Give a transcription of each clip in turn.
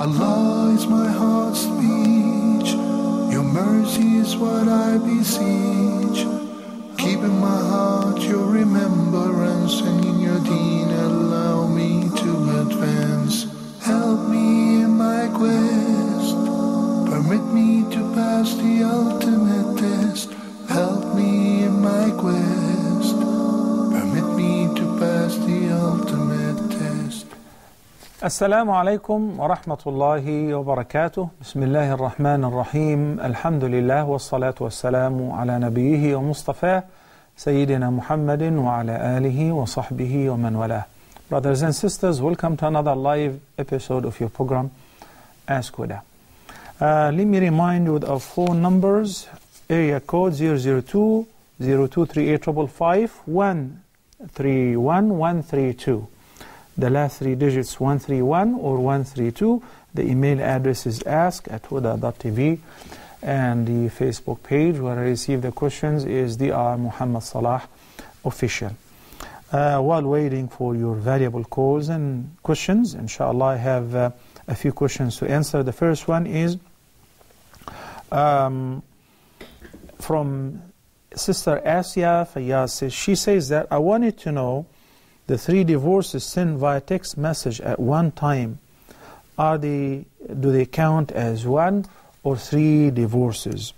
Allah is my heart's speech. Your mercy is what I beseech. Keep in my heart your remembrance and in your deen allow me to advance. Help me in my quest. Permit me to pass the ultimate test. السلام عليكم ورحمة الله وبركاته. بسم الله الرحمن الرحيم. الحمد لله والصلاة والسلام على نبيه ومصطفاه سيدنا محمد وعلى آله وصحبه ومن والاه. Brothers and sisters, welcome to another live episode of your program Ask Huda. Uh, let me remind you our phone numbers. Area code 002 0238 131 132 the last three digits 131 or 132. The email address is ask at huda.tv and the Facebook page where I receive the questions is Dr. Muhammad Salah official. Uh, while waiting for your valuable calls and questions, inshallah, I have uh, a few questions to answer. The first one is um, from Sister Asia Fayyaz. She says that I wanted to know the three divorces sent via text message at one time, are they, do they count as one or three divorces?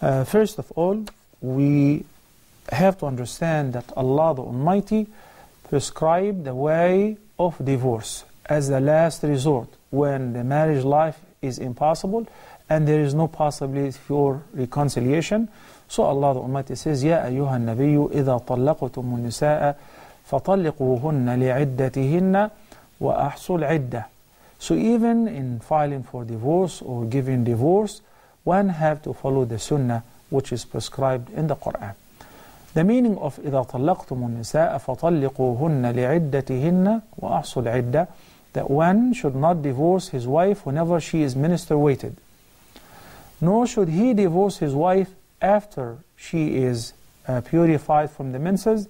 Uh, first of all, we have to understand that Allah the Almighty prescribed the way of divorce as the last resort when the marriage life is impossible and there is no possibility for reconciliation. So Allah the Almighty says, يا أيها النبي إذا طلقتم النساء فطلقوهن لعدتهن وأحصوا العدة So even in filing for divorce or giving divorce, one have to follow the sunnah which is prescribed in the Quran. The meaning of إذا طلقتم النساء فطلقوهن لعدتهن وأحصوا العدة that one should not divorce his wife whenever she is minister waited. Nor should he divorce his wife after she is uh, purified from the menses.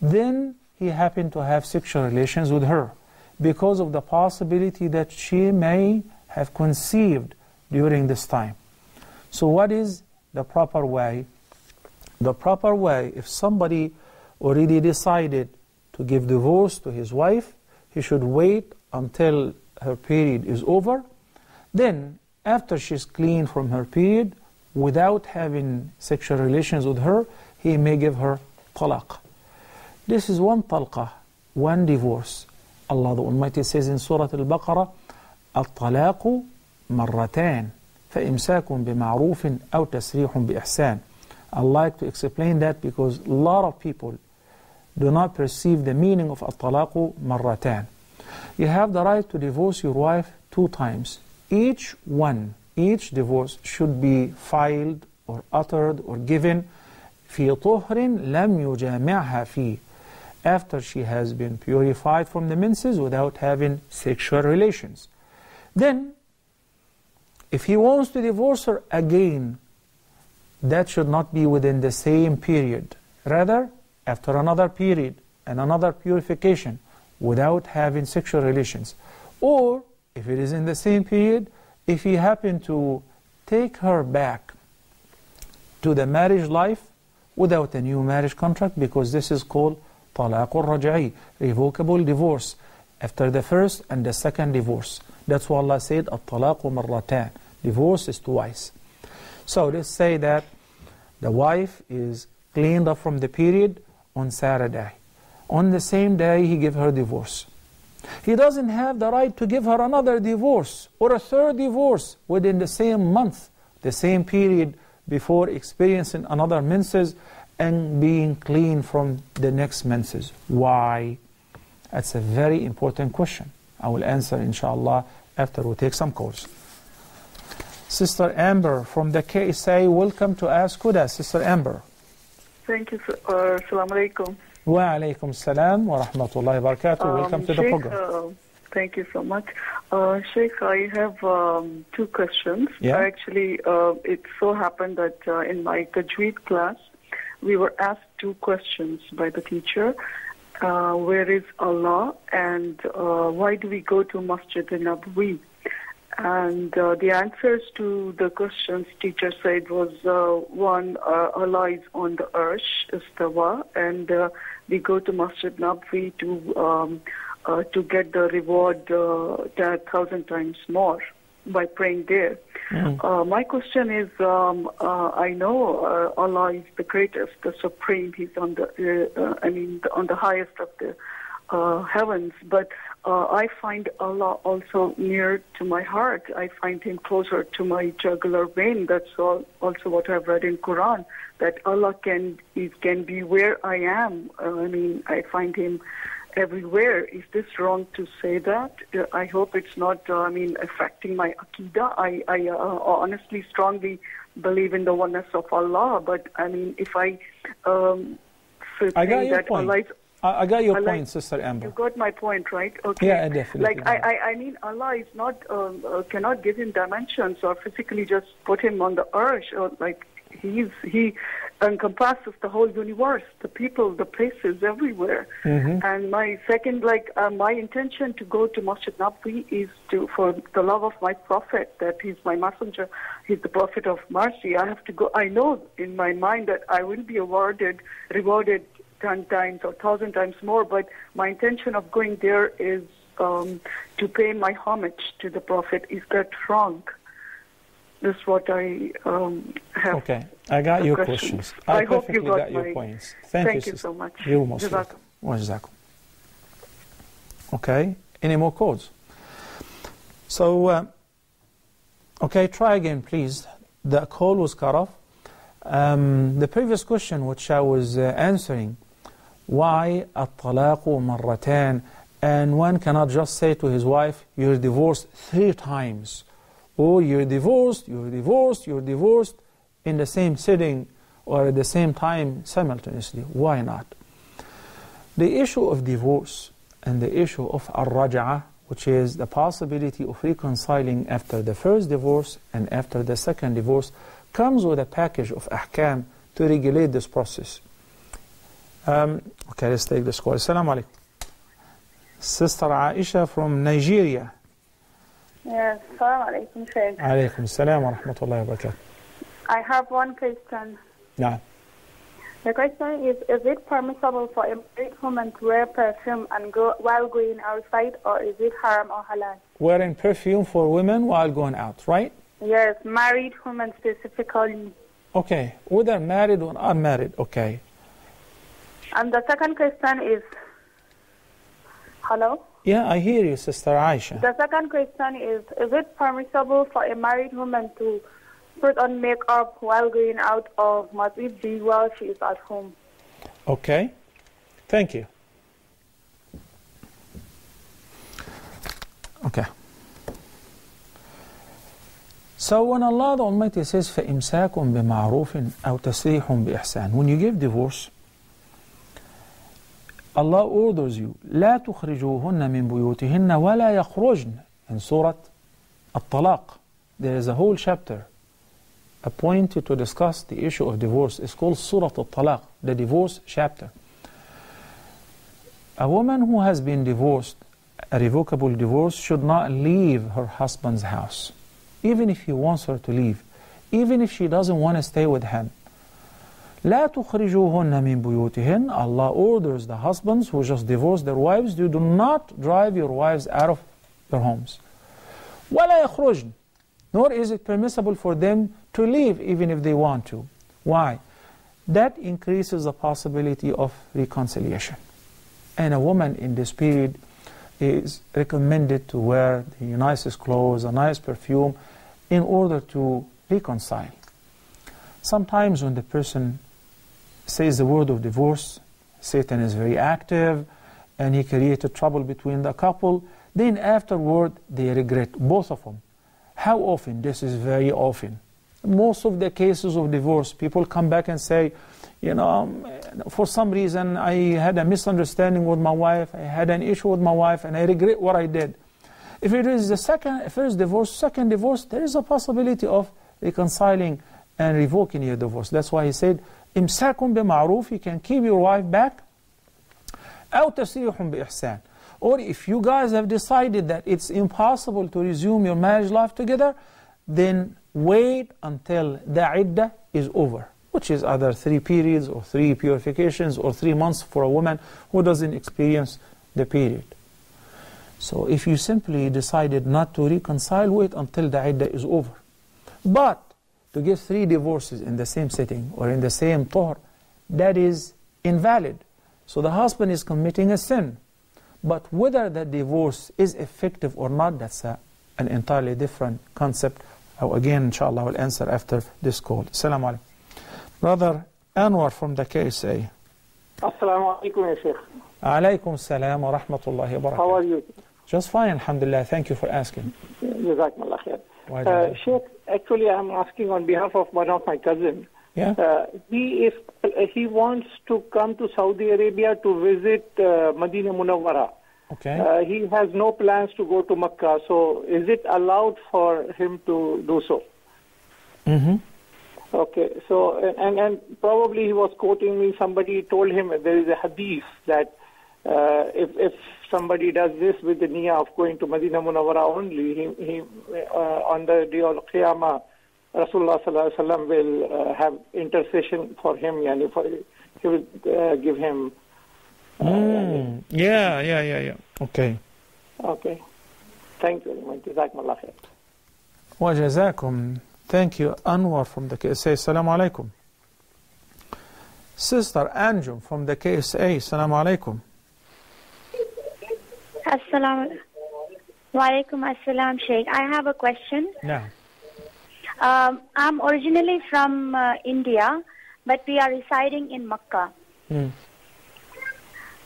Then he happened to have sexual relations with her because of the possibility that she may have conceived during this time. So what is the proper way? The proper way, if somebody already decided to give divorce to his wife, he should wait until her period is over. Then, after she's clean from her period, without having sexual relations with her, he may give her talaq. This is one talqah, one divorce. Allah the Almighty says in Surah Al-Baqarah, الطلاق مرتان فإمساك بمعروف أو تسريح بإحسان. I like to explain that because a lot of people do not perceive the meaning of الطلاق مرتان. You have the right to divorce your wife two times. Each one, each divorce should be filed or uttered or given في طهر لم يجامعها فيه after she has been purified from the menses without having sexual relations. Then, if he wants to divorce her again, that should not be within the same period. Rather, after another period and another purification without having sexual relations. Or, if it is in the same period, if he happened to take her back to the marriage life without a new marriage contract, because this is called طلاق الرجعي revocable divorce after the first and the second divorce that's why Allah said الطلاق مرتان divorce is twice so let's say that the wife is cleaned up from the period on Saturday on the same day he give her divorce he doesn't have the right to give her another divorce or a third divorce within the same month the same period before experiencing another menses and being clean from the next menses. Why? That's a very important question. I will answer inshallah after we take some calls. Sister Amber from the KSA, welcome to Ask Huda. Sister Amber. Thank you. Uh, Assalamu alaikum. Wa alaikum salam wa rahmatullahi wa barakatuh. welcome Um, to the program. uh, thank you so much. Uh, Sheikh, I have um, two questions. Yeah. Actually, uh, it so happened that uh, in my Tajweed class, we were asked two questions by the teacher. Uh, where is Allah and uh, why do we go to Masjid al-Nabawi? And uh, the answers to the questions teacher said was uh, one, uh, Allah is on the Arsh, istawa, and uh, we go to Masjid Nabwi to um, uh, to get the reward uh, thousand times more by praying there. Uh, my question is, um, uh, I know uh, Allah is the greatest, the supreme. He's on the, uh, uh, I mean, on the highest of the uh, heavens. But uh, I find Allah also near to my heart. I find Him closer to my jugular vein. That's all, also what I've read in Quran. That Allah can is, can be where I am. Uh, I mean, I find Him everywhere. Is this wrong to say that? Uh, I hope it's not. Uh, I mean, affecting my akida. I, I uh, honestly, strongly believe in the oneness of Allah. But I mean, if I um, I got your that point. Allah is I, I got your Allah- point, Sister Amber. you got my point, right? Okay. Yeah, definitely Like I, I, I mean, Allah is not um, uh, cannot give him dimensions or physically just put him on the earth or like he's he encompasses the whole universe, the people, the places, everywhere. Mm-hmm. And my second, like uh, my intention to go to Masjid Nabwi is to for the love of my Prophet that he's my messenger, he's the Prophet of mercy. I have to go. I know in my mind that I will be awarded, rewarded ten times or thousand times more. But my intention of going there is um, to pay my homage to the Prophet. Is that wrong? This is what I um, have. Okay, I got the your questions. questions. I, I hope you perfectly got got, your my- points. Thank, Thank you, you sister. so much. You're most Jazakum. welcome. وجزاكم. Okay, any more codes? So, uh, okay, try again, please. The call was cut off. Um, the previous question, which I was uh, answering, why الطلاق مرتان and one cannot just say to his wife, you're divorced three times. Or you're divorced, you're divorced, you're divorced in the same sitting or at the same time simultaneously. Why not? The issue of divorce and the issue of al-raj'ah, which is the possibility of reconciling after the first divorce and after the second divorce, comes with a package of ahkam to regulate this process. Um, okay, let's take this call. Assalamu alaikum. Sister Aisha from Nigeria. Yes, Assalamu alaikum, Sheikh. Alaykum salam wa rahmatullahi wa barakatuh. I have one question. Now, The question is, is it permissible for a married woman to wear perfume and go while going outside, or is it haram or halal? wearing perfume for women while going out, right? Yes, married women specifically. Okay, whether married or unmarried, okay. And the second question is, hello? Yeah, I hear you, Sister Aisha. The second question is, is it permissible for a married woman to put on makeup while going out, or must it be while she is at home? Okay, thank you. Okay. So when Allah the Almighty says فَإِمْسَاكٌ بِمَعْرُوفٍ أَوْ تَسْرِيحٌ بِإِحْسَانٍ When you give divorce, Allah orders you لا تخرجوهن من بيوتهن ولا يخرجن in Surah At-Talaq. There is a whole chapter appointed to discuss the issue of divorce. It's called Surah At-Talaq, the divorce chapter. A woman who has been divorced, a revocable divorce, should not leave her husband's house, even if he wants her to leave, even if she doesn't want to stay with him. لا تخرجوهن من بيوتهن Allah orders the husbands who just divorced their wives, you do not drive your wives out of their homes. ولا يخرجن Nor is it permissible for them to leave even if they want to. Why? That increases the possibility of reconciliation. And a woman in this period is recommended to wear the nicest clothes, a nice perfume, in order to reconcile. Sometimes when the person says the word of divorce, Satan is very active and he created trouble between the couple. Then afterward, they regret, both of them. How often? This is very often. Most of the cases of divorce, people come back and say, you know, for some reason I had a misunderstanding with my wife, I had an issue with my wife, and I regret what I did. If it is the second, first divorce, second divorce, there is a possibility of reconciling and revoking your divorce. That's why he said, إمساك بمعروف, you can keep your wife back. أو تسريح بإحسان. Or if you guys have decided that it's impossible to resume your marriage life together, then wait until the iddah is over, which is either three periods or three purifications or three months for a woman who doesn't experience the period. So if you simply decided not to reconcile, wait until the iddah is over. But to give three divorces in the same sitting or in the same tohr, that is invalid. So the husband is committing a sin. But whether the divorce is effective or not, that's a, an entirely different concept. Oh, again, inshallah, I will answer after this call. Assalamu alaikum. Brother Anwar from the KSA. Assalamu alaikum, ya Sheikh. Alaykum salam wa rahmatullahi wa How are you? Just fine, alhamdulillah. Thank you for asking. Jazakumullah khair. Why Uh, Sheikh, actually, I'm asking on behalf of one of my cousins. Yeah? Uh, he is he wants to come to Saudi Arabia to visit uh, Medina Munawwara. Okay. Uh, he has no plans to go to Mecca. So, is it allowed for him to do so? mm-hmm. Okay, so and and probably he was quoting me. Somebody told him there is a hadith that uh, if, if somebody does this with the niyyah of going to Madinah Munawara only, he, he uh, on the day of Qiyamah, Rasulullah sallallahu alaihi wasallam will uh, have intercession for him, yani for, he will uh, give him. Mm. Yeah, yeah, yeah, yeah. Okay. Okay. Thank you very much. Jazakumullah khair. Wa jazakum. Thank you, Anwar from the KSA. Assalamu alaikum. Sister Anjum from the KSA. Assalamu alaikum. Assalamu Walaikum assalam, Sheikh. I have a question. Now, Um, I'm originally from uh, India, but we are residing in Makkah. mm.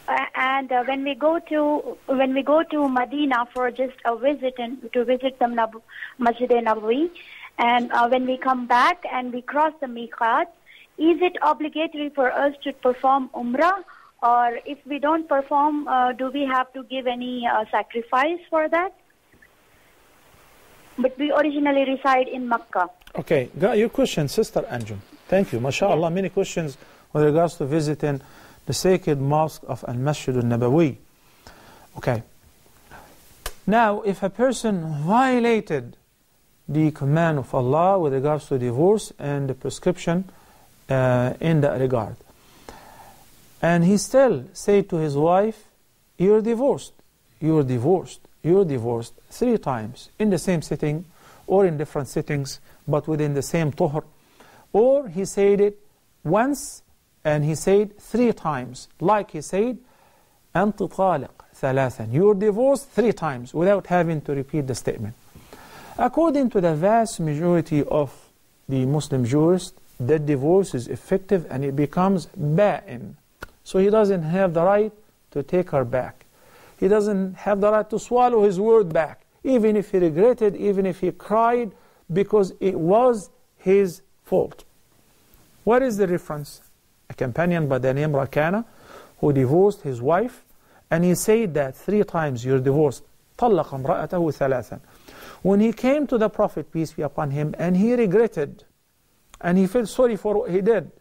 Uh, and uh, when we go to when we go to Medina for just a visit and to visit the Nab- Masjid Nabawi, and uh, when we come back and we cross the Miqat, is it obligatory for us to perform Umrah, or if we don't perform, uh, do we have to give any uh, sacrifice for that? But we originally reside in Makkah. okay, got your question, Sister Anjum. Thank you. MashaAllah, many questions with regards to visiting the sacred mosque of Al Masjid al Nabawi. Okay. Now, if a person violated the command of Allah with regards to divorce and the prescription uh, in that regard, and he still say to his wife, You're divorced, you're divorced, you're divorced three times in the same sitting or in different sittings, but within the same tohr. Or he said it once and he said three times, like he said, أنت طالق ثلاثا. You're divorced three times without having to repeat the statement. According to the vast majority of the Muslim jurists, that divorce is effective and it becomes ba'in. So he doesn't have the right to take her back. He doesn't have the right to swallow his word back, even if he regretted, even if he cried, because it was his fault. What is the reference? A companion by the name Rakana, who divorced his wife, and he said that three times you're divorced. طلق امرأته ثلاثا. When he came to the Prophet, peace be upon him, and he regretted, and he felt sorry for what he did,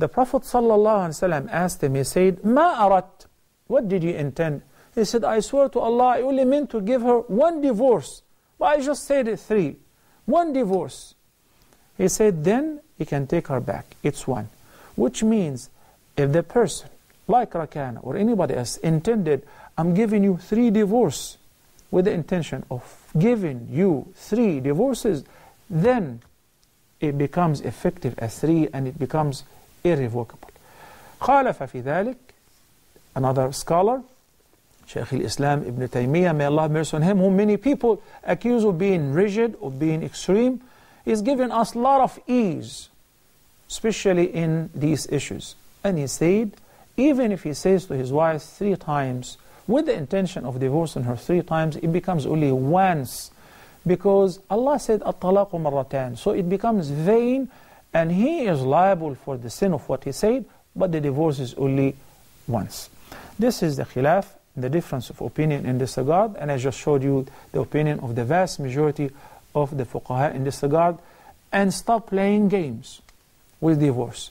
the Prophet ﷺ asked him, he said, Ma arat, what did you intend? He said, I swear to Allah, I only meant to give her one divorce. But I just said three. One divorce. He said, then you can take her back. It's one. Which means, if the person, like Rakana or anybody else, intended, I'm giving you three divorce with the intention of giving you three divorces, then it becomes effective as three and it becomes irrevocable. خالف في ذلك another scholar Shaykh al-Islam Ibn Taymiyyah, may Allah have mercy on him, whom many people accuse of being rigid, of being extreme, is giving us a lot of ease, especially in these issues. And he said, even if he says to his wife three times, with the intention of divorcing her three times, it becomes only once. Because Allah said, الطلاق مرتان. So it becomes vain, and he is liable for the sin of what he said, but the divorce is only once. This is the khilaf, the difference of opinion in this regard, and I just showed you the opinion of the vast majority of the fuqaha in this regard, and stop playing games with divorce.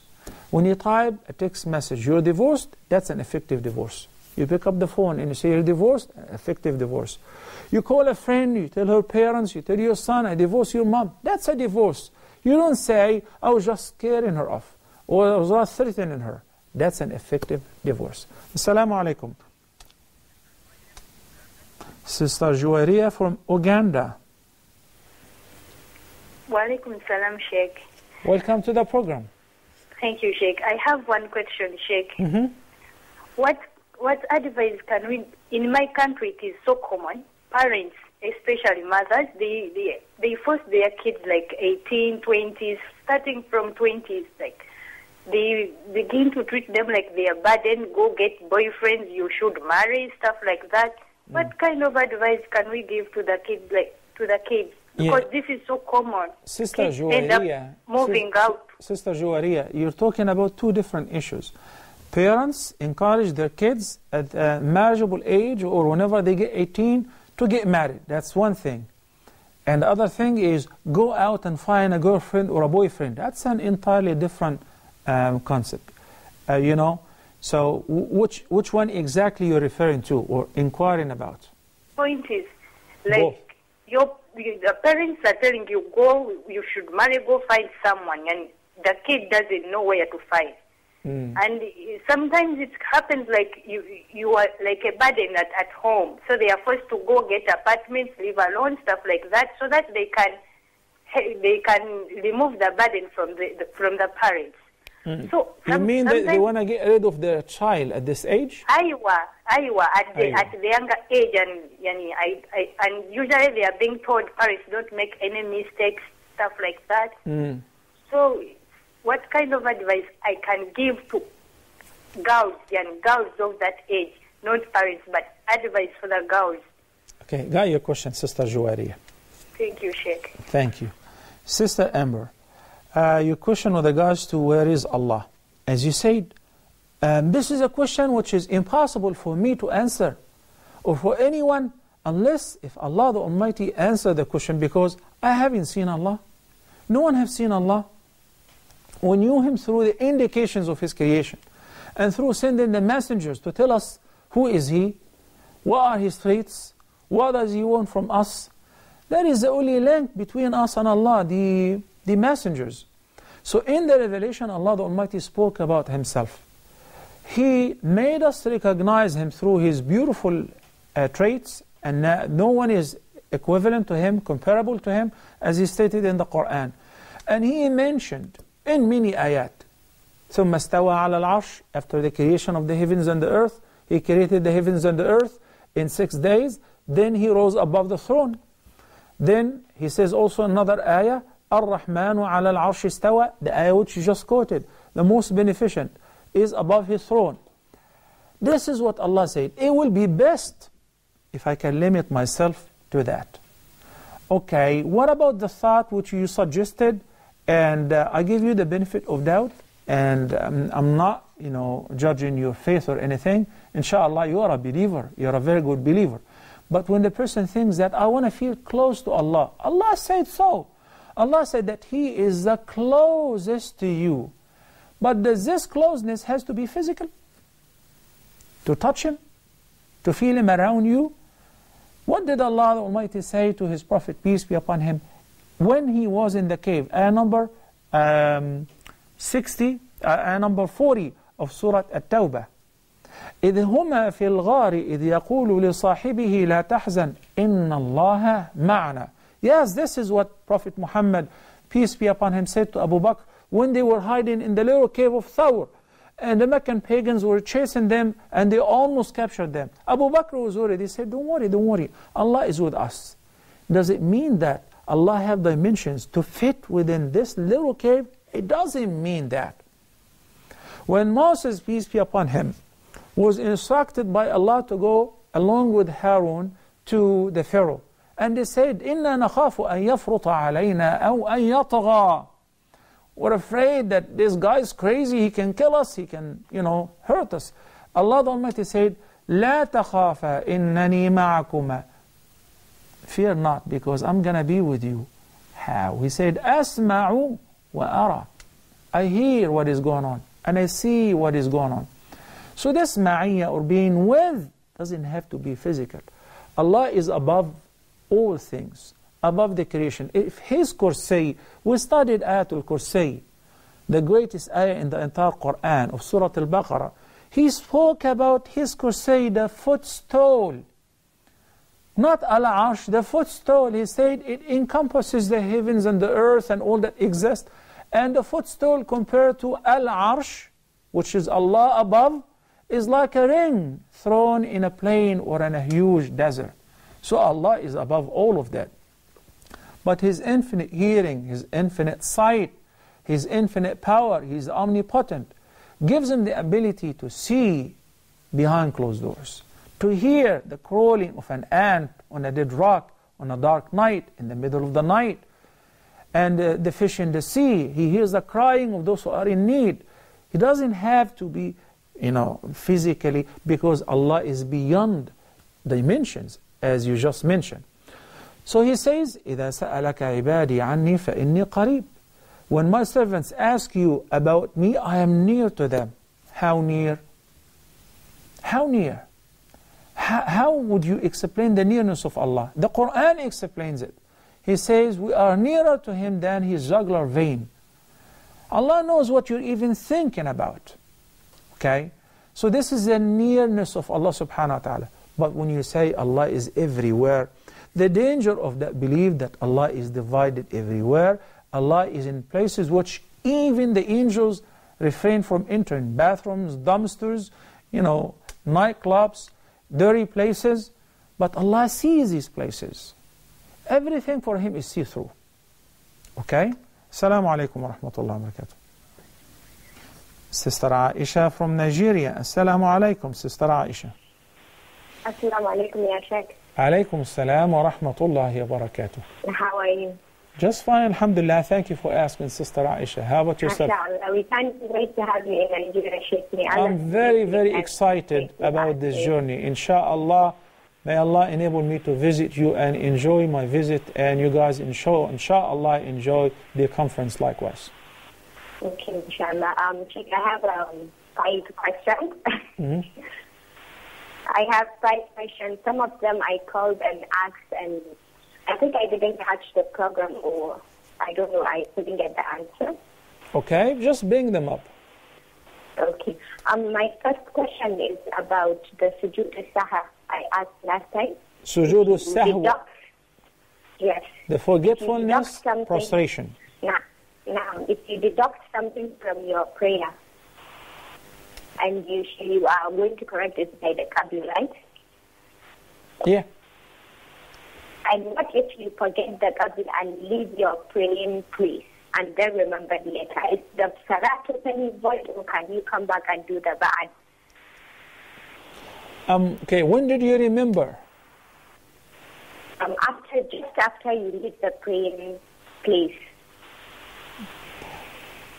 When you type a text message, you're divorced, that's an effective divorce. You pick up the phone and you say you're divorced, effective divorce. You call a friend, you tell her parents, you tell your son, I divorce your mom. That's a divorce. You don't say, I was just scaring her off, or I was just threatening her. That's an effective divorce. Assalamu alaikum. Sister Juwaria from Uganda. Walaikum salam, Sheikh. Welcome to the program. Thank you, Sheikh. I have one question, Sheikh. Mm-hmm. What what advice can we? In my country, it is so common. Parents, especially mothers, they they they force their kids like 18, 20s, starting from 20s, like they begin to treat them like they are burden. Go get boyfriends. You should marry, stuff like that. Hmm. What kind of advice can we give to the kids, like to the kids? Yeah. Because this is so common. Sister kids end up moving sis- out. Sister Juwaria, you're talking about two different issues. Parents encourage their kids at a marriageable age or whenever they get 18 to get married. That's one thing. And the other thing is go out and find a girlfriend or a boyfriend. That's an entirely different um, concept. Uh, you know, so w- which which one exactly you're referring to or inquiring about? point is, like Both. your the parents are telling you go, you should marry, go find someone, and the kid doesn't know where to find. Mm. And sometimes it happens like you you are like a burden at, at home, so they are forced to go get apartments, live alone, stuff like that, so that they can they can remove the burden from the, the from the parents. So You mean that they want to get rid of their child at this age? Aiwa, Aiwa, at the, Aiwa. at the younger age, and yani, I, I, and usually they are being told parents don't make any mistakes, stuff like that. Mm. So, what kind of advice I can give to girls and girls of that age, not parents, but advice for the girls? Okay, got your question, Sister Juwaria. Thank you, Sheikh. Thank you. Sister Amber, uh, your question with regards to where is Allah? As you said, um, this is a question which is impossible for me to answer or for anyone unless if Allah the Almighty answer the question because I haven't seen Allah. No one has seen Allah. We knew Him through the indications of His creation and through sending the messengers to tell us who is He, what are His traits, what does He want from us. That is the only link between us and Allah, the, the messengers. So in the revelation, Allah the Almighty spoke about Himself. He made us recognize Him through His beautiful uh, traits, and uh, no one is equivalent to Him, comparable to Him, as He stated in the Quran. And He mentioned in many ayat, ثم استوى على العرش After the creation of the heavens and the earth, He created the heavens and the earth in six days. Then He rose above the throne. Then He says also another ayah, الرحمن على العرش استوى The ayah which you just quoted, the most beneficent, is above His throne. This is what Allah said. It will be best if I can limit myself to that. Okay, what about the thought which you suggested? And uh, I give you the benefit of doubt, and um, I'm not, you know, judging your faith or anything. Inshallah, you are a believer. You're a very good believer. But when the person thinks that I want to feel close to Allah, Allah said so. Allah said that He is the closest to you. But does this closeness has to be physical? To touch Him? To feel Him around you? What did Allah Almighty say to His Prophet, peace be upon him, when he was in the cave? Ayah number um, 60, uh, ayah number 40 of Surah At-Tawbah. إذ هما في الغار إذ يقول لصاحبه لا تحزن إن الله معنا Yes, this is what Prophet Muhammad, peace be upon him, said to Abu Bakr when they were hiding in the little cave of Thawr. And the Meccan pagans were chasing them and they almost captured them. Abu Bakr was worried. He said, Don't worry, don't worry. Allah is with us. Does it mean that Allah have dimensions to fit within this little cave? It doesn't mean that. When Moses, peace be upon him, was instructed by Allah to go along with Harun to the Pharaoh, and they said, إِنَّا نَخَافُ أَن يَفْرُطَ عَلَيْنَا أَوْ أَن يَطْغَى We're afraid that this guy is crazy, he can kill us, he can, you know, hurt us. Allah the Almighty said, لا تخافا إنني معكما Fear not, because I'm going to be with you. How? He said, Asma'u wa ara. I hear what is going on, and I see what is going on. So this ma'iyya, or being with, doesn't have to be physical. Allah is above all things, above the creation. If His Kursi, we studied Ayatul Kursi, the greatest ayah in the entire Quran of Surah Al Baqarah, He spoke about His Kursi, the footstool not al-arsh, the footstool. He said it encompasses the heavens and the earth and all that exists. And the footstool compared to al-arsh, which is Allah above, is like a ring thrown in a plain or in a huge desert. So Allah is above all of that. But His infinite hearing, His infinite sight, His infinite power, He's omnipotent, gives Him the ability to see behind closed doors, to hear the crawling of an ant on a dead rock on a dark night, in the middle of the night, and uh, the fish in the sea. He hears the crying of those who are in need. He doesn't have to be, you know, physically, because Allah is beyond dimensions, as you just mentioned. So he says, إِذَا سَأَلَكَ عِبَادِي عَنِّي فَإِنِّي قَرِيبٌ When my servants ask you about me, I am near to them. How near? How near? How, how would you explain the nearness of Allah? The Quran explains it. He says, we are nearer to Him than His jugular vein. Allah knows what you're even thinking about. Okay? So this is the nearness of Allah subhanahu wa ta'ala. But when you say Allah is everywhere, the danger of that belief that Allah is divided everywhere, Allah is in places which even the angels refrain from entering, bathrooms, dumpsters, you know, nightclubs, dirty places, but Allah sees these places. Everything for Him is see-through. Okay? Assalamu alaikum wa rahmatullahi wa barakatuh. Sister Aisha from Nigeria. Assalamu alaikum, Sister Aisha. Assalamu alaikum, Ya Sheikh. Alaikum assalam wa rahmatullahi wa barakatuh. How are you? Just fine, alhamdulillah. Thank you for asking, Sister Aisha. How about yourself? We can't wait to have you in Nigeria, Sheikh. May I'm very, very excited about this journey. Insha'Allah, may Allah enable me to visit you and enjoy my visit, and you guys, insha- insha'Allah, enjoy the conference likewise. Okay, inshallah. Um, Sheikh, I have um, five questions. Mhm. I have five questions. Some of them I called and asked, and I think I didn't catch the program, or I don't know, I couldn't get the answer. Okay, just bring them up. Okay. Um, my first question is about the sujood saha I asked last time. Sujood sahwa, Yes. the forgetfulness, prostration. Now, now, if you deduct something from your prayer, and you you are going to correct it by the Qibla, right? Yeah. And what if you forget the Qibla and leave your praying place and then remember later? Is the salah totally void or can you come back and do the ba'ad? Um, okay, when did you remember? Um, after, just after you leave the praying place.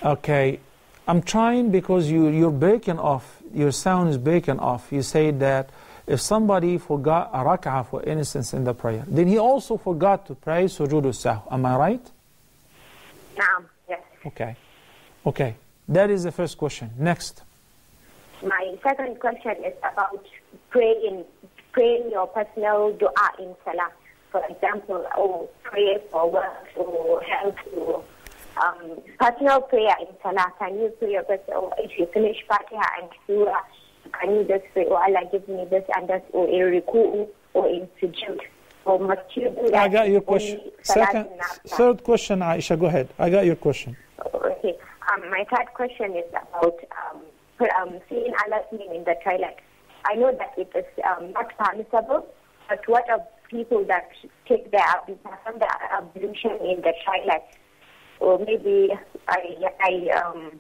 Okay, I'm trying because you, you're breaking off, your sound is breaking off. You say that if somebody forgot a rak'ah, for instance, in the prayer, then he also forgot to pray sujood sahw. Am I right? Now, yes. Okay. Okay, that is the first question. Next. My second question is about praying, praying your personal dua in salah. For example, oh, pray for work or health or um, personal prayer in salah. Can you pray your personal, if you finish Fatiha and Surah, can you just say, oh Allah, give me this and that, or in ruku or in sujood? Or must you do that I got your question. Second, third question, Aisha, go ahead. I got your question. Okay. Um, my third question is about um, um, seeing Allah's name in the toilet. I know that it is um, not permissible, but what of people that take their perform the ablution in the toilet? Or maybe I, I um,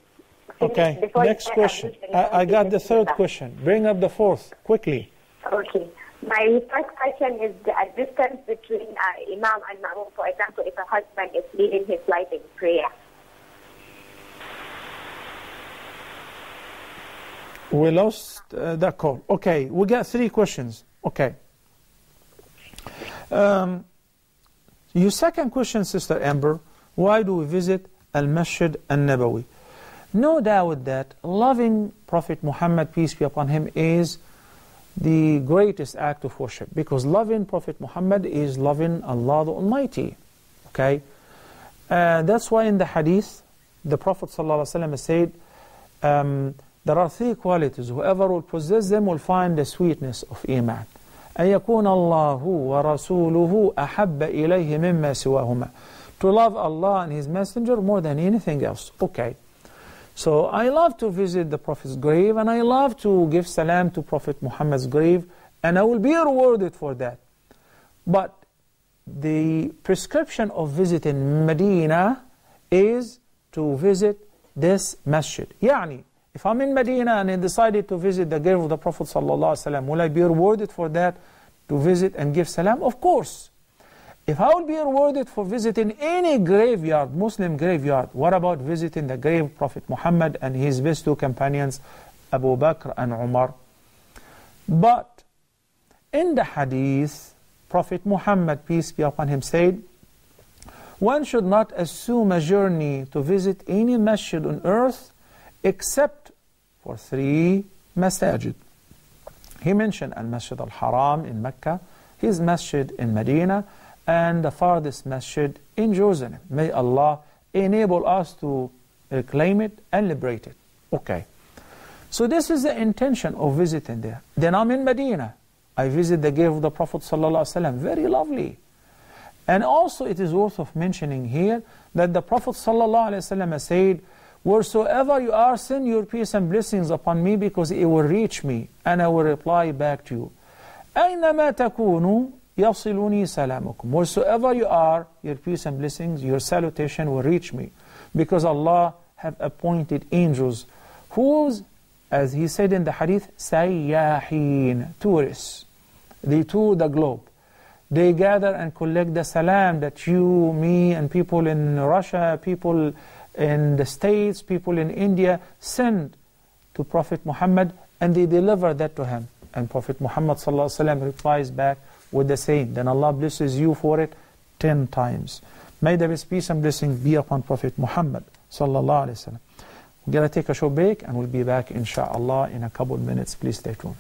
Okay, next the question. I, I got the third question. Bring up the fourth, quickly. Okay. My first question is the distance between uh, Imam and Ma'mum. For example, if a husband is leading his life in prayer. We lost uh, that call. Okay, we got three questions. Okay. Um, your second question, Sister Amber, why do we visit Al Masjid Al Nabawi? No doubt that loving Prophet Muhammad, peace be upon him, is the greatest act of worship because loving Prophet Muhammad is loving Allah the Almighty. Okay? Uh, that's why in the hadith, the Prophet ﷺ said, um, there are three qualities. Whoever will possess them will find the sweetness of Iman. أن يكون الله ورسوله أحب إليه مما سواهما. To love Allah and His Messenger more than anything else. Okay. So I love to visit the Prophet's grave and I love to give salam to Prophet Muhammad's grave and I will be rewarded for that. But the prescription of visiting Medina is to visit this masjid. Yani, if I'm in Medina and I decided to visit the grave of the Prophet will I be rewarded for that to visit and give salam? Of course. If I will be rewarded for visiting any graveyard, Muslim graveyard, what about visiting the grave of Prophet Muhammad and his best two companions, Abu Bakr and Umar? But in the hadith, Prophet Muhammad, peace be upon him, said, one should not assume a journey to visit any masjid on earth except for three masajid. He mentioned Al-Masjid Al-Haram in Mecca, his masjid in Medina, and the farthest masjid in Jerusalem. May Allah enable us to reclaim it and liberate it. Okay. So this is the intention of visiting there. Then I'm in Medina. I visit the grave of the Prophet ﷺ. Very lovely. And also it is worth of mentioning here that the Prophet ﷺ said, Wheresoever you are, send your peace and blessings upon me because it will reach me and I will reply back to you. أينما تكونوا يصلني سلامكم. Wheresoever you are, your peace and blessings, your salutation will reach me. Because Allah have appointed angels whose, as he said in the hadith, سياحين, tourists. They tour the globe. They gather and collect the salam that you, me, and people in Russia, people in the States, people in India send to Prophet Muhammad and they deliver that to him. And Prophet Muhammad ﷺ replies back with the same. Then Allah blesses you for it ten times. May the peace and blessing be upon Prophet Muhammad ﷺ. We're going to take a short break and we'll be back inshaAllah in a couple of minutes. Please stay tuned.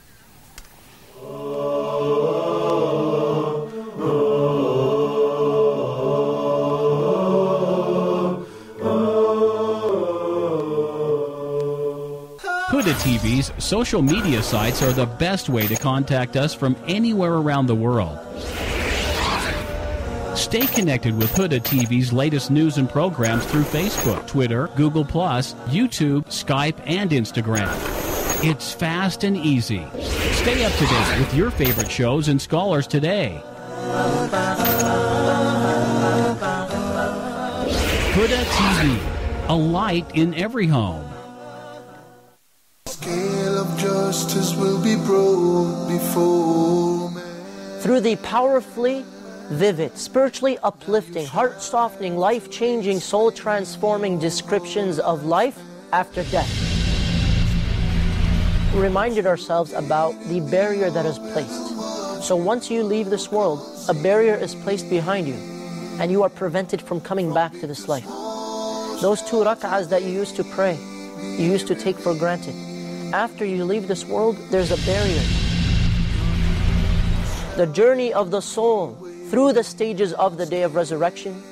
Huda TV's social media sites are the best way to contact us from anywhere around the world. Stay connected with Huda TV's latest news and programs through Facebook, Twitter, Google+, YouTube, Skype, and Instagram. It's fast and easy. Stay up to date with your favorite shows and scholars today. Huda TV, a light in every home. Justice will be brought before me. Through the powerfully vivid, spiritually uplifting, heart softening, life changing, soul transforming descriptions of life after death. We reminded ourselves about the barrier that is placed. So once you leave this world, a barrier is placed behind you, and you are prevented from coming back to this life. Those two rak'ahs that you used to pray, you used to take for granted. After you leave this world, there's a barrier. The journey of the soul through the stages of the day of resurrection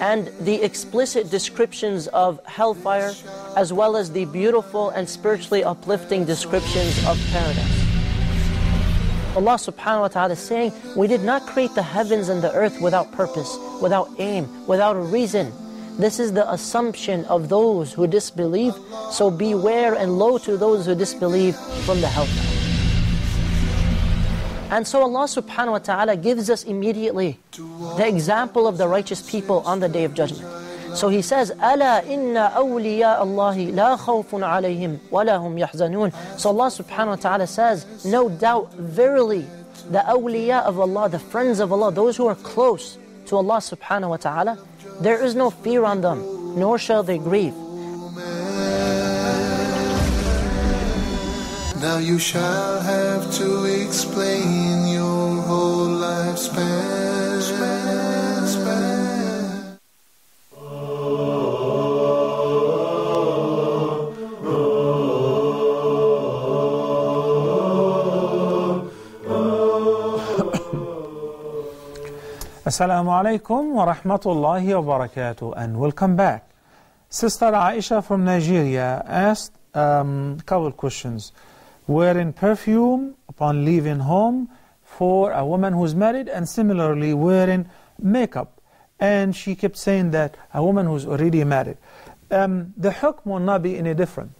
and the explicit descriptions of hellfire as well as the beautiful and spiritually uplifting descriptions of paradise. Allah subhanahu wa ta'ala is saying, we did not create the heavens and the earth without purpose, without aim, without a reason. This is the assumption of those who disbelieve, so beware and low to those who disbelieve from the hellfire. And so Allah subhanahu wa ta'ala gives us immediately the example of the righteous people on the Day of Judgment. So He says, أَلَا إِنَّ أَوْلِيَاءَ اللَّهِ لَا خَوْفٌ عَلَيْهِمْ وَلَا هُمْ يَحْزَنُونَ So Allah subhanahu wa ta'ala says, no doubt, verily, the awliya of Allah, the friends of Allah, those who are close to Allah subhanahu wa ta'ala, there is no fear on them, nor shall they grieve. Now you shall have to explain your whole lifespan. Assalamu alaikum wa rahmatullahi wa barakatuh and welcome back. Sister Aisha from Nigeria asked a um, couple questions. Wearing perfume upon leaving home for a woman who's married and similarly wearing makeup. And she kept saying that a woman who's already married. Um, the hukm will not be any different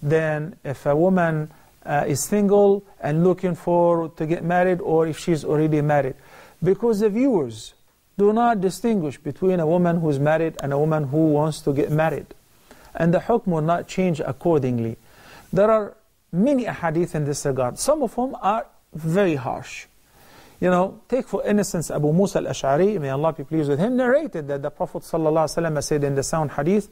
than if a woman uh, is single and looking for to get married or if she's already married Because the viewers do not distinguish between a woman who's married and a woman who wants to get married. And the hukm will not change accordingly. There are many ahadith in this regard. Some of them are very harsh. You know, take for instance Abu Musa al-Ash'ari, may Allah be pleased with him, narrated that the Prophet ﷺ said in the sound hadith,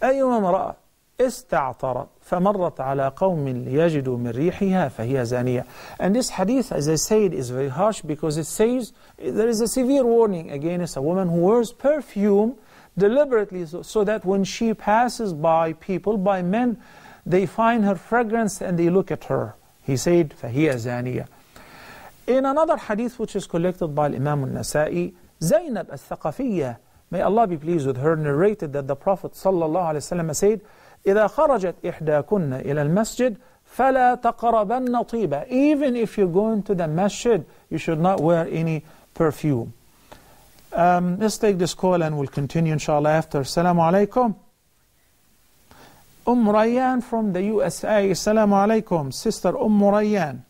أيما امرأة استعطرت فمرت على قوم ليجدوا من ريحها فهي زانية. And this hadith, as I said, is very harsh because it says there is a severe warning against a woman who wears perfume deliberately so, so that when she passes by people, by men, they find her fragrance and they look at her. He said, فهي زانية. In another hadith which is collected by Imam al-Nasa'i, Zainab al-Thaqafiyya, may Allah be pleased with her, narrated that the Prophet ﷺ said, إذا خرجت إحداكن إلى المسجد فلا تقربن طيبة Even if you're going to the masjid, you should not wear any perfume. Um, let's take this call and we'll continue inshallah after. Assalamu alaikum. Umm Rayyan from the USA. Assalamu alaikum. Sister Umm Rayyan.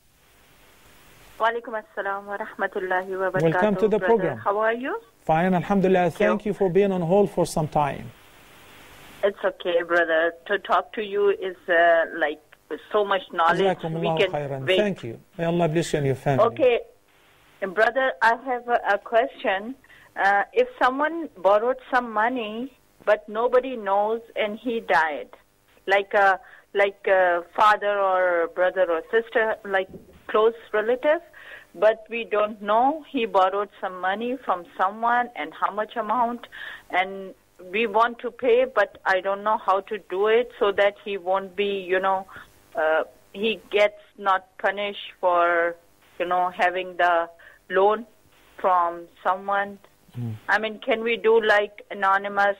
Walaikum assalam wa rahmatullahi wa barakatuh. Welcome to the brother. program. How are you? Fine, Alhamdulillah. Thank you. Thank you for being on hold for some time. It's okay, brother. To talk to you is uh, like so much knowledge. We can wait. Thank you. May Allah bless you and your family. Okay, brother, I have a, a question. Uh, if someone borrowed some money but nobody knows and he died, like a like a father or brother or sister, like close relative, but we don't know he borrowed some money from someone and how much amount, and we want to pay, but I don't know how to do it so that he won't be, you know, uh, he gets not punished for, you know, having the loan from someone. I mean, can we do like anonymous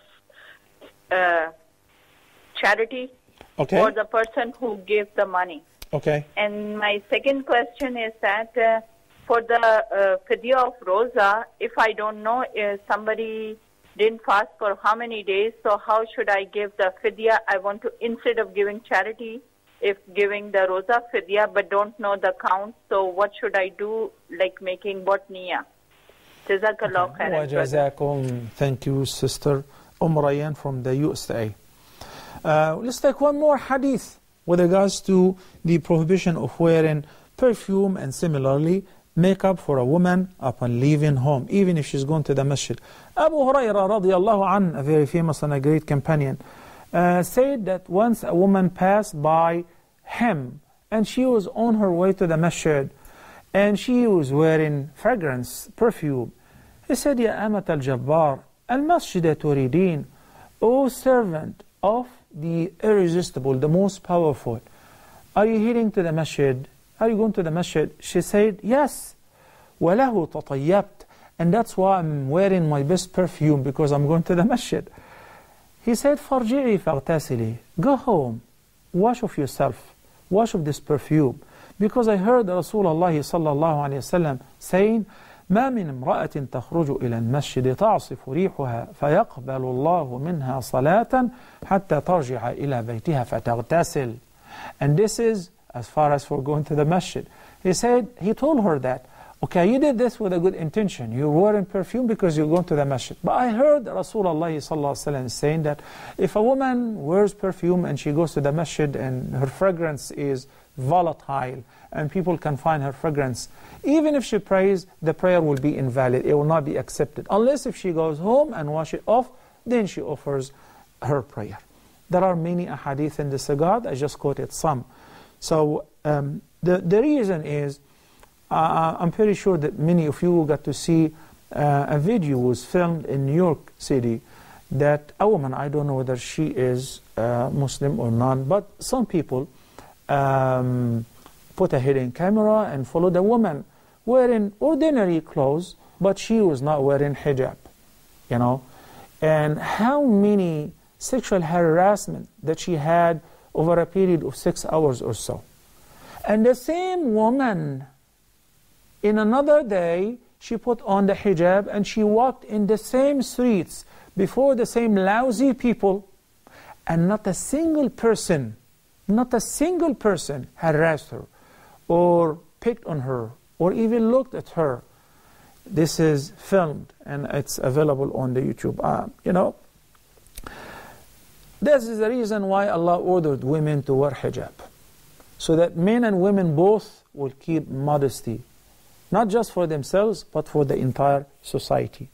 uh, charity Okay. for the person who gave the money? Okay. And my second question is that uh, for the uh, fidya of rosa, if I don't know if somebody didn't fast for how many days, so how should I give the fidya? I want to, instead of giving charity, if giving the rosa fidya, but don't know the count, so what should I do, like making what niya? Jazakallah khairan. Jazakum. Thank you, sister. Umm from the USA. Uh, let's take one more hadith with regards to the prohibition of wearing perfume and similarly makeup for a woman upon leaving home, even if she's going to the masjid. Abu Hurairah radiallahu an, a very famous and a great companion, uh, said that once a woman passed by him and she was on her way to the masjid and she was wearing fragrance, perfume. He said, Ya Amat al-Jabbar, al-Masjid turidin, O servant of the irresistible, the most powerful, are you heading to the masjid? Are you going to the masjid? She said, yes. وَلَهُ تَطَيَّبْتَ And that's why I'm wearing my best perfume because I'm going to the masjid. He said, فَارْجِعِي فَاغْتَسِلِي Go home, wash off yourself, wash off this perfume. Because I heard Rasulullah sallallahu alayhi wasallam saying, ما من امرأة تخرج إلى المسجد تعصف ريحها فيقبل الله منها صلاة حتى ترجع إلى بيتها فتغتسل. And this is as far as for going to the masjid. He said, he told her that, okay, you did this with a good intention. You were in perfume because you're going to the masjid. But I heard Rasulullah saying that if a woman wears perfume and she goes to the masjid and her fragrance is volatile and people can find her fragrance, even if she prays, the prayer will be invalid. It will not be accepted. Unless if she goes home and wash it off, then she offers her prayer. There are many ahadith in this regard. I just quoted some. So um, the, the reason is, uh, I'm pretty sure that many of you got to see uh, a video was filmed in New York City that a woman, I don't know whether she is uh, Muslim or not, but some people um, put a hidden camera and followed a woman wearing ordinary clothes but she was not wearing hijab, you know. And how many sexual harassment that she had over a period of six hours or so. And the same woman, in another day, she put on the hijab and she walked in the same streets before the same lousy people, and not a single person, not a single person harassed her or picked on her or even looked at her. This is filmed and it's available on the YouTube. Uh, you know, this is the reason why Allah ordered women to wear hijab. So that men and women both will keep modesty, not just for themselves, but for the entire society.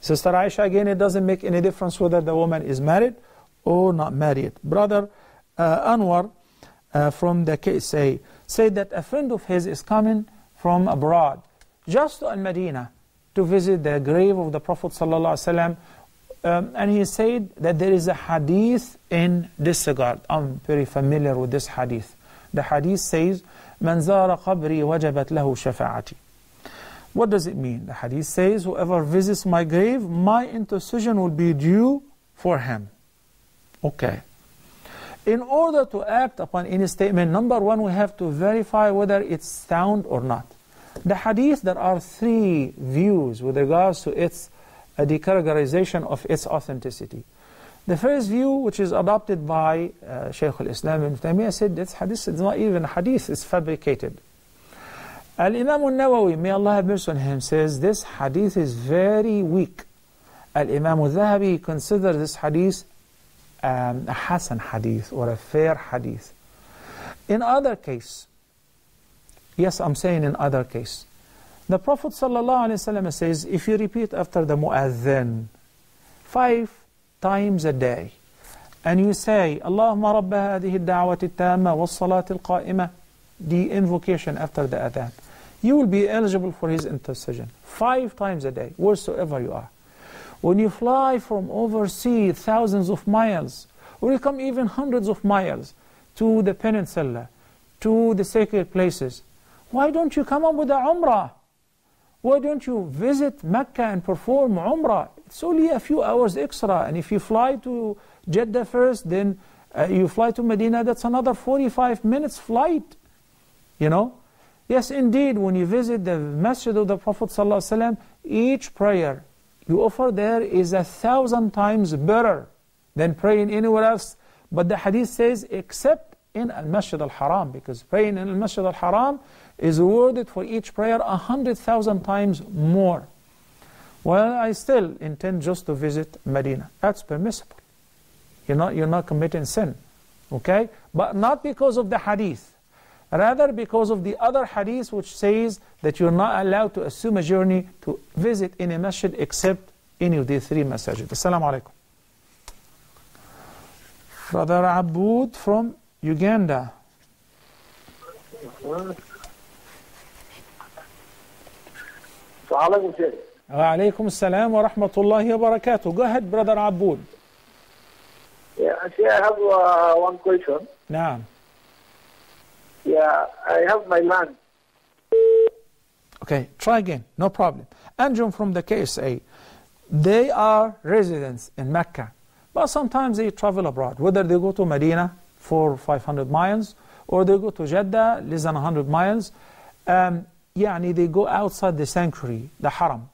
Sister Aisha, again, it doesn't make any difference whether the woman is married or not married. Brother uh, Anwar uh, from the KSA said that a friend of his is coming from abroad, just to Al-Madinah, to visit the grave of the Prophet ﷺ um, and he said that there is a hadith in this regard. I'm very familiar with this hadith. The hadith says, من زار قبري وجبت له شفاعتي. What does it mean? The hadith says, whoever visits my grave, my intercession will be due for him. Okay. In order to act upon any statement, number one, we have to verify whether it's sound or not. The hadith, there are three views with regards to its a decategorization of its authenticity. The first view, which is adopted by uh, Shaykh al-Islam ibn Taymiyyah, said this hadith is not even hadith, it's fabricated. Al-Imam al-Nawawi, may Allah have mercy on him, says this hadith is very weak. Al-Imam al-Zahabi considers this hadith um, a Hasan hadith or a fair hadith. In other case, yes, I'm saying in other case, the Prophet ﷺ says, if you repeat after the mu'adhin five times a day, and you say, Allahumma rabba hadihi da'wati tamma wa salati al-qa'imah, the invocation after the adhan, you will be eligible for his intercession. Five times a day, wheresoever you are. When you fly from overseas thousands of miles, or you come even hundreds of miles to the peninsula, to the sacred places, why don't you come up with the umrah? Why don't you visit Mecca and perform Umrah? It's only a few hours extra. And if you fly to Jeddah first, then uh, you fly to Medina, that's another 45 minutes flight. You know? Yes, indeed, when you visit the Masjid of the Prophet ﷺ, each prayer you offer there is a thousand times better than praying anywhere else. But the hadith says, except in Al-Masjid Al-Haram, because praying in Al-Masjid Al-Haram is rewarded for each prayer a hundred thousand times more. Well, I still intend just to visit Medina. That's permissible. You're not, you're not committing sin. Okay? But not because of the hadith. Rather because of the other hadith which says that you're not allowed to assume a journey to visit any masjid except any of these three masajid. Assalamu alaikum. Brother Aboud from Uganda. وعليكم السلام ورحمة الله وبركاته. Go ahead, Brother Aboud. Yeah, I have uh, one question. نعم. Yeah, I have my land. Okay, try again, no problem. Anjum from the KSA, they are residents in Mecca, but sometimes they travel abroad, whether they go to Medina for 500 miles or they go to Jeddah, less than 100 miles. Um, yani they go outside the sanctuary, the haram.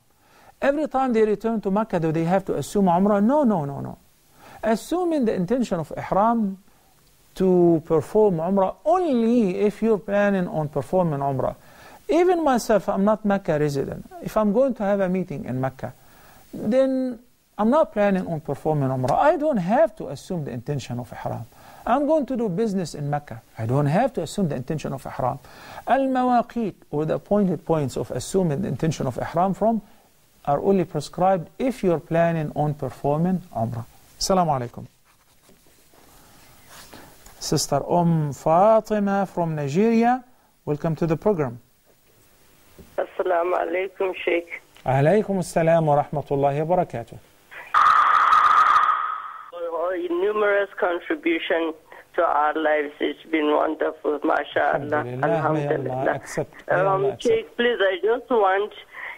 Every time they return to Mecca, do they have to assume Umrah? No, no, no, no. Assuming the intention of Ihram to perform Umrah only if you're planning on performing Umrah. Even myself, I'm not Mecca resident. If I'm going to have a meeting in Mecca, then I'm not planning on performing Umrah. I don't have to assume the intention of Ihram. I'm going to do business in Mecca. I don't have to assume the intention of Ihram. Al-mawaqit, or the appointed points of assuming the intention of Ihram from, are only prescribed if you're planning on performing Umrah. Assalamu alaikum. Sister Umm Fatima from Nigeria, welcome to the program. Assalamu alaikum, Sheikh. Alaykum assalam wa rahmatullahi wa barakatuh. Your numerous contribution to our lives. It's been wonderful, mashallah. Alhamdulillah, Allah Alhamdulillah. accept. Um. Sheikh, please, I just want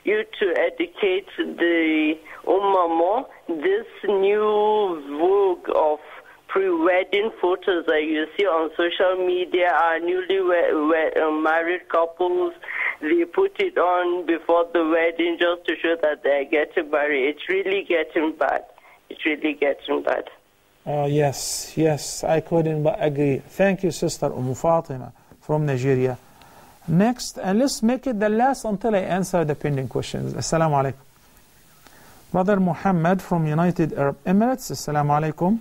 you to educate the Ummah more. This new vogue of pre-wedding photos that you see on social media are newly uh, married couples. They put it on before the wedding just to show that they're getting married. It's really getting bad. It's really getting bad. Oh, yes, yes, I couldn't but agree. Thank you, Sister Umu Fatima from Nigeria. Next, and let's make it the last until I answer the pending questions. Assalamu alaikum. Brother Muhammad from United Arab Emirates. Assalamu alaikum.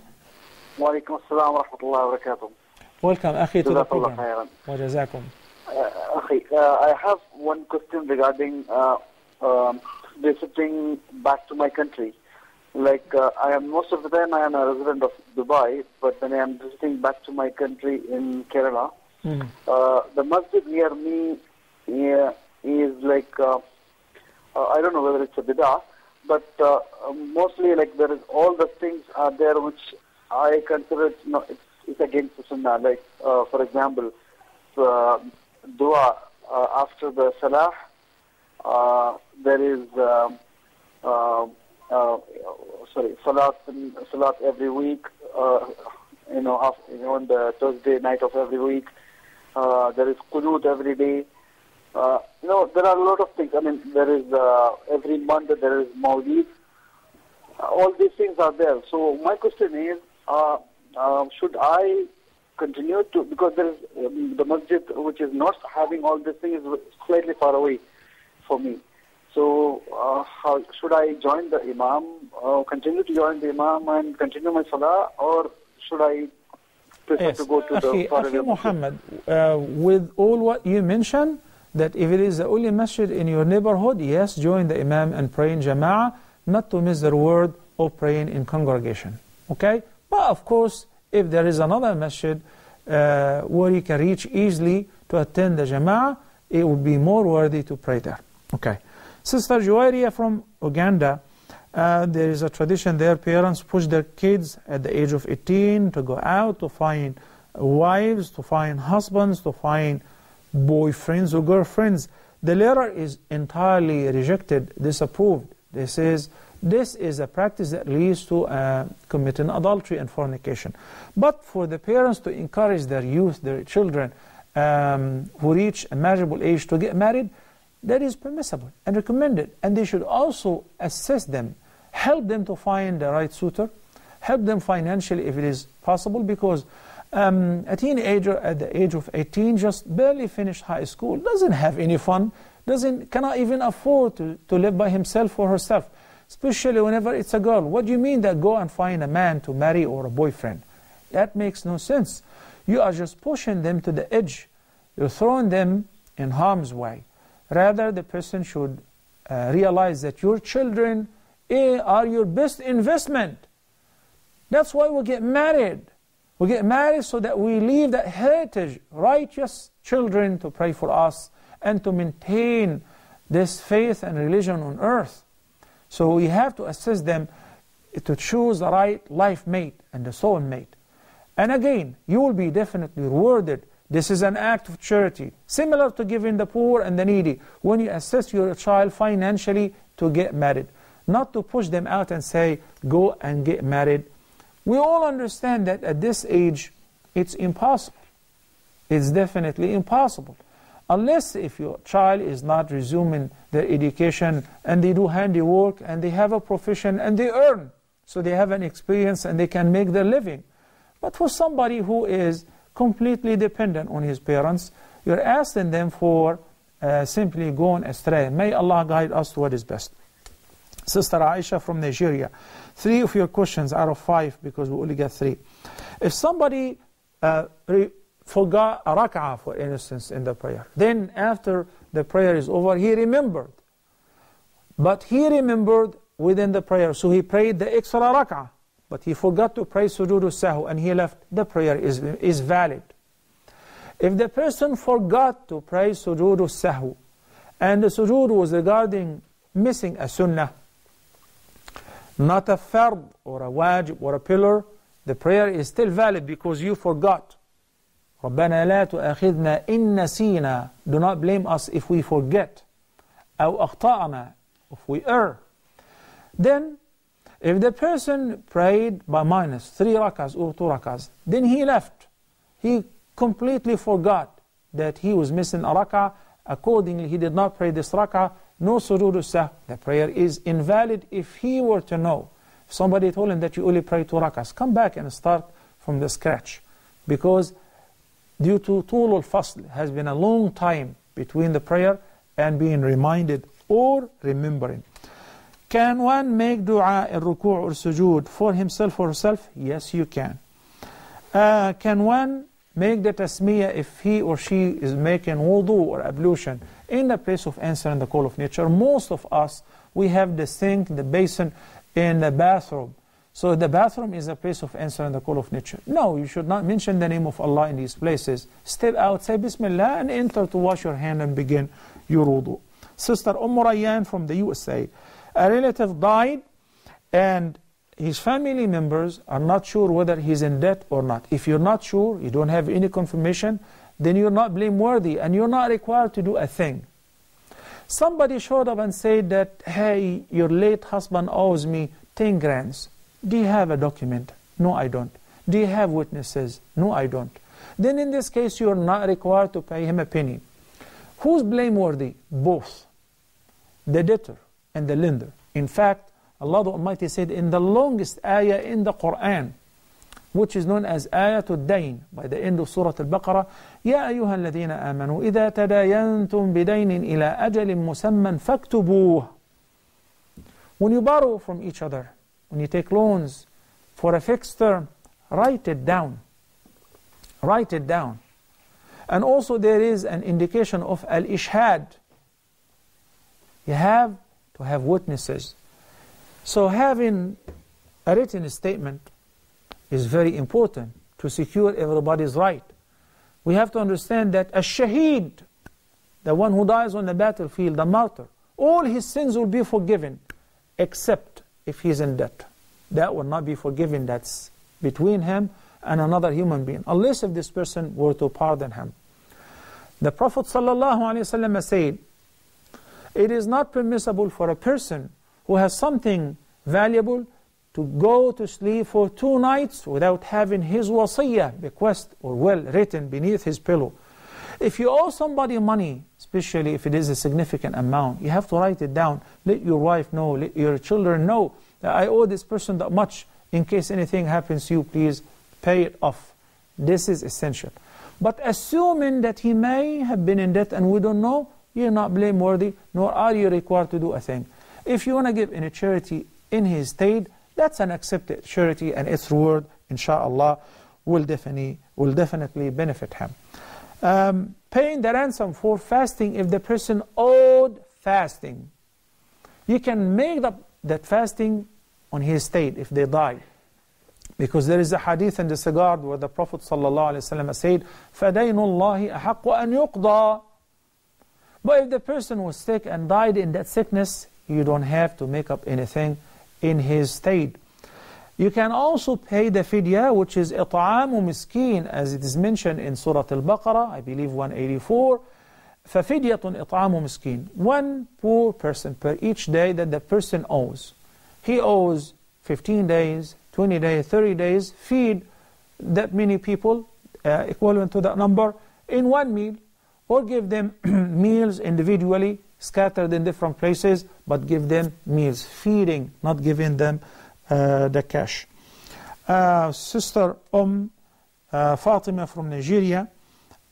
Wa alaikum assalam wa rahmatullahi wa barakatuh. Welcome, Akhi, to the program. Wa jazakum. Uh, uh, I have one question regarding uh, um, visiting back to my country. Like uh, I am most of the time I am a resident of Dubai, but when I am visiting back to my country in Kerala, uh, the masjid near me uh, is like uh, uh, I don't know whether it's a bidah, but uh, uh, mostly like there is all the things are there which I consider it's, not, it's, it's against the sunnah. Like uh, for example, uh, dua uh, after the salah. Uh, there is um, uh, uh, sorry salat salat every week. Uh, you know, after, you know, on the Thursday night of every week. Uh, there is qunut every day. Uh, you know, there are a lot of things. I mean, there is uh, every month there is Maulid. Uh, all these things are there. So my question is, uh, uh, should I continue to because there is um, the masjid which is not having all these things is slightly far away for me. So uh, how should I join the imam? Uh, continue to join the imam and continue my salah, or should I prefer Yes. to go to the Akhi, far Akhi? Muhammad, uh, with all what you mentioned, that if it is the only masjid in your neighborhood, yes, join the imam and pray in jama'ah, not to miss the word of praying in congregation. Okay? But of course, if there is another masjid uh, where you can reach easily to attend the jama'ah, it would be more worthy to pray there. Okay. Sister Joaria from Uganda, uh, there is a tradition there, parents push their kids at the age of 18 to go out to find wives, to find husbands, to find boyfriends or girlfriends. The letter is entirely rejected, disapproved. This is, this is a practice that leads to uh, committing adultery and fornication. But for the parents to encourage their youth, their children, um, who reach a marriageable age to get married, that is permissible and recommended. And they should also assist them, help them to find the right suitor, help them financially if it is possible, because um, a teenager at the age of 18 just barely finished high school, doesn't have any fun, doesn't cannot even afford to, to live by himself or herself, especially whenever it's a girl. What do you mean that go and find a man to marry or a boyfriend? That makes no sense. You are just pushing them to the edge. You're throwing them in harm's way. Rather, the person should uh, realize that your children eh, are your best investment. That's why we get married. We get married so that we leave that heritage, righteous children to pray for us and to maintain this faith and religion on earth. So we have to assist them to choose the right life mate and the soul mate. And again, you will be definitely rewarded. This is an act of charity, similar to giving the poor and the needy when you assist your child financially to get married, not to push them out and say, go and get married. We all understand that at this age, it's impossible. It's definitely impossible. Unless if your child is not resuming their education and they do handiwork and they have a profession and they earn, so they have an experience and they can make their living. But for somebody who is completely dependent on his parents, you're asking them for uh, simply going astray. May Allah guide us to what is best. Sister Aisha from Nigeria, three of your questions out of five because we only get three. If somebody uh, forgot a rak'ah, for instance, in the prayer, then after the prayer is over, he remembered. But he remembered within the prayer, so he prayed the extra rak'ah, but he forgot to pray sujood sahu and he left, the prayer is, is valid. If the person forgot to pray sujood sahu, and the sujood was regarding missing a sunnah, not a fard or a wajib or a pillar, the prayer is still valid because you forgot. ربنا لا تؤاخذنا إن نسينا Do not blame us if we forget. أو أخطأنا, if we err. Then, if the person prayed by minus three rakas or two rakas, then he left. He completely forgot that he was missing a rakah. Accordingly, he did not pray this rakah. No sujood sah. The prayer is invalid if he were to know. If somebody told him that you only pray two rakas, come back and start from the scratch. Because due to tul al-fasl, has been a long time between the prayer and being reminded or remembering. Can one make dua in ruku' or sujood for himself or herself? Yes, you can. Uh, can one make the tasmiyah if he or she is making wudu or ablution in the place of answering the call of nature? Most of us, we have the sink, the basin in the bathroom. So the bathroom is a place of answering the call of nature. No, you should not mention the name of Allah in these places. Step out, say Bismillah, and enter to wash your hand and begin your wudu. Sister Umm Rayyan from the USA. A relative died and his family members are not sure whether he's in debt or not. If you're not sure, you don't have any confirmation, then you're not blameworthy and you're not required to do a thing. Somebody showed up and said that, hey, your late husband owes me 10 grands. Do you have a document? No, I don't. Do you have witnesses? No, I don't. Then in this case, you are not required to pay him a penny. Who's blameworthy? Both. The debtor and the lender. In fact, Allah the Almighty said in the longest ayah in the Quran, which is known as Ayatul Dain, by the end of Surah Al-Baqarah, يا أيها الذين آمنوا إذا تداينتم بدين إلى أجل مسمى فاكتبوه When you borrow from each other, when you take loans for a fixed term, write it down. Write it down. And also there is an indication of al-ishhad. You have to have witnesses. So having a written statement is very important to secure everybody's right. We have to understand that a shaheed, the one who dies on the battlefield, the martyr, all his sins will be forgiven except if he's in debt. That will not be forgiven. That's between him and another human being, unless if this person were to pardon him. The Prophet ﷺ said, it is not permissible for a person who has something valuable to go to sleep for two nights without having his wasiyah, bequest or will written beneath his pillow. If you owe somebody money, especially if it is a significant amount, you have to write it down. Let your wife know, let your children know that I owe this person that much. In case anything happens to you, please pay it off. This is essential. But assuming that he may have been in debt and we don't know, you're not blameworthy, nor are you required to do a thing. If you want to give any charity in his state, that's an accepted charity and its reward, inshallah, will definitely, will definitely benefit him. Um, paying the ransom for fasting if the person owed fasting. You can make the, that fasting on his state if they die. Because there is a hadith in the Sigard where the Prophet ﷺ said, فَدَيْنُ اللَّهِ أَحَقُّ أَنْ يُقْضَى But if the person was sick and died in that sickness, you don't have to make up anything in his state. You can also pay the fidya, which is إطعام مسكين, as it is mentioned in Surah Al-Baqarah, I believe 184. فَفِدْيَةٌ إطعام مسكين. One poor person per each day that the person owes. He owes 15 days, 20 days, 30 days, feed that many people, uh, equivalent to that number, in one meal, or give them meals individually, scattered in different places, but give them meals, feeding, not giving them uh, the cash. Uh, Sister Umm uh, Fatima from Nigeria,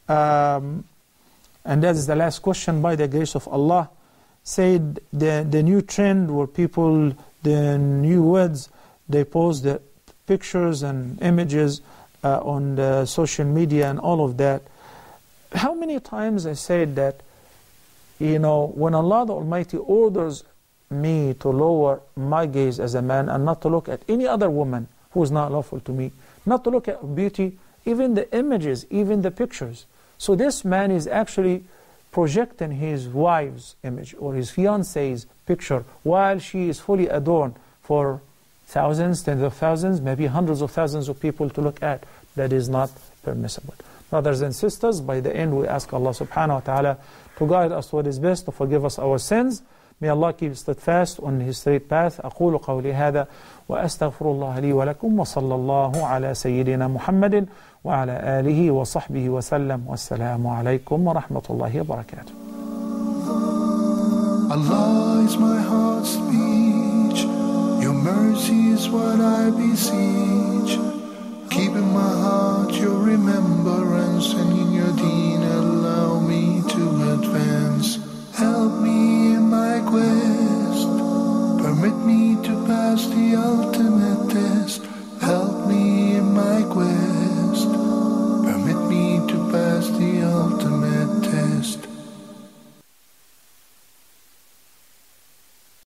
um, and that is the last question by the grace of Allah, said the, the new trend where people, the new words, they post the pictures and images uh, on the social media and all of that. How many times I said that you know, when Allah the Almighty orders me to lower my gaze as a man and not to look at any other woman who is not lawful to me, not to look at beauty, even the images, even the pictures. So this man is actually projecting his wife's image or his fiance's picture while she is fully adorned for thousands, tens of thousands, maybe hundreds of thousands of people to look at. That is not permissible. Brothers and sisters, by the end we ask Allah subhanahu wa ta'ala to guide us to what is best, to forgive us our sins. May Allah keep us steadfast on His straight path. أقول قولي هذا وأستغفر الله لي ولكم وصلى الله على سيدنا محمد وعلى آله وصحبه وسلم والسلام عليكم ورحمة الله وبركاته Allah is my heart's speech. Your mercy is what I beseech. in my heart your remembrance, and in your deed allow me to advance. Help me in my quest, permit me to pass the ultimate test. Help me in my quest, permit me to pass the ultimate test.